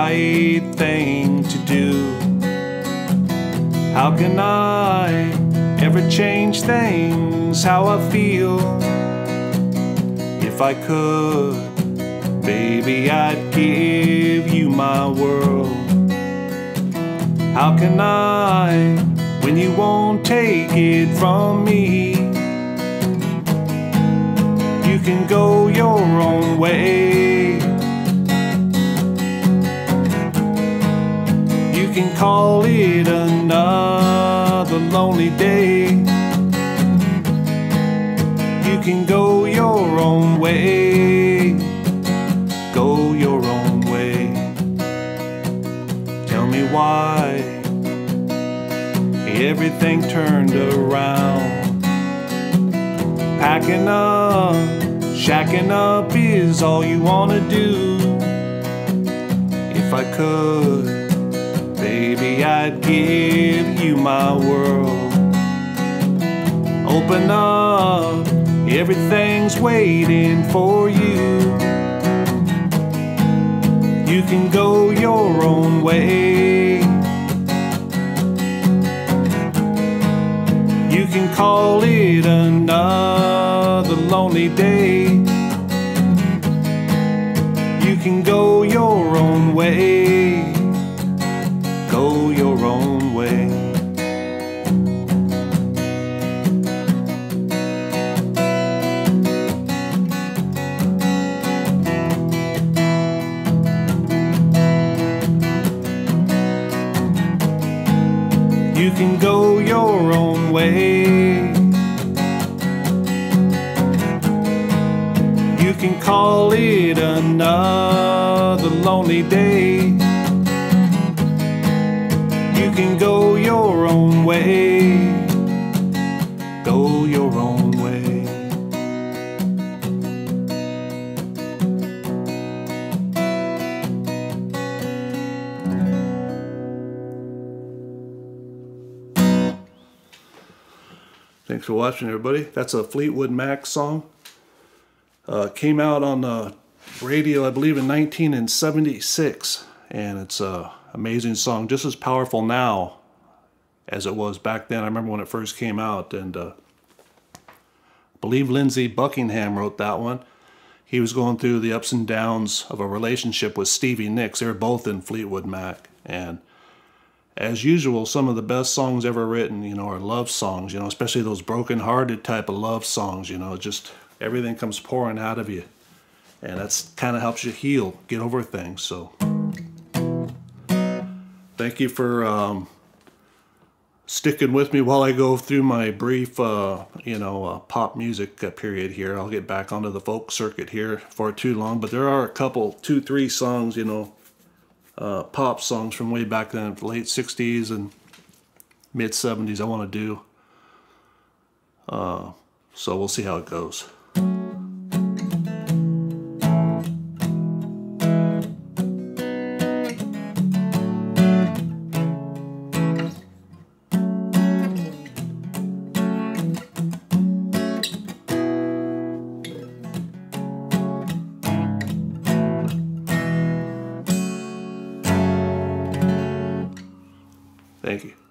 right thing to do. How can I ever change things how I feel? If I could, baby, I'd give you my world. How can I when you won't take it from me? You can go your own way. Can call it another lonely day. You can go your own way. Go your own way. Tell me why everything turned around. Packing up, shacking up is all you wanna do. If I could, baby, I'd give you my world. Open up, everything's waiting for you. You can go your own way. You can call it another lonely day. You can go your own way. You can go your own way. You can call it another lonely day. You can go your own way. Thanks for watching, everybody. That's a Fleetwood Mac song. Uh, came out on the radio, I believe, in 1976, and it's a amazing song, just as powerful now as it was back then. I remember when it first came out, and uh, I believe Lindsey Buckingham wrote that one. He was going through the ups and downs of a relationship with Stevie Nicks. They were both in Fleetwood Mac, and as usual, some of the best songs ever written, you know, are love songs, you know, especially those broken-hearted type of love songs, you know, just everything comes pouring out of you. And that's kind of helps you heal, get over things. So thank you for um, sticking with me while I go through my brief, uh, you know, uh, pop music uh, period here. I'll get back onto the folk circuit here for too long, but there are a couple, two, three songs, you know, uh, pop songs from way back then, late 60s and mid 70s I want to do. Uh, so we'll see how it goes. Thank you.